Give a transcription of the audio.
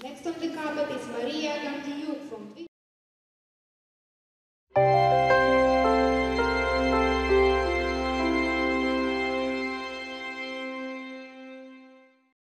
Next on the carpet is Maria Gandiuk from